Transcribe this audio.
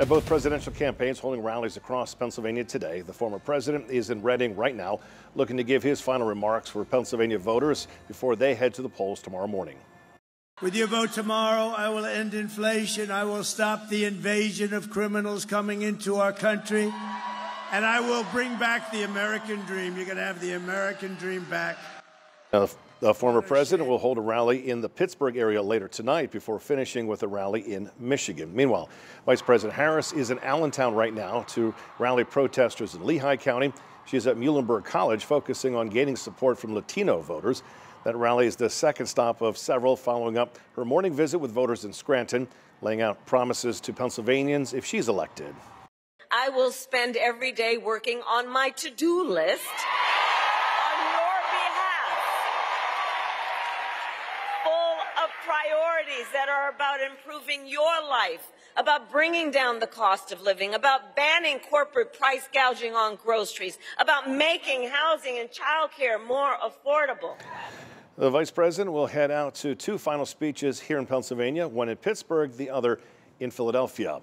At both presidential campaigns holding rallies across Pennsylvania today, the former president is in Reading right now, looking to give his final remarks for Pennsylvania voters before they head to the polls tomorrow morning. With your vote tomorrow, I will end inflation. I will stop the invasion of criminals coming into our country. And I will bring back the American dream. You're going to have the American dream back. Now, the Oh, former president will hold a rally in the Pittsburgh area later tonight before finishing with a rally in Michigan. Meanwhile, Vice President Harris is in Allentown right now to rally protesters in Lehigh County. She is at Muhlenberg College focusing on gaining support from Latino voters. That rally is the second stop of several following up her morning visit with voters in Scranton, laying out promises to Pennsylvanians if she's elected. I will spend every day working on my to do list on your behalf, full of priorities that are about improving your life, about bringing down the cost of living, about banning corporate price gouging on groceries, about making housing and childcare more affordable. The vice president will head out to two final speeches here in Pennsylvania, one in Pittsburgh, the other in Philadelphia.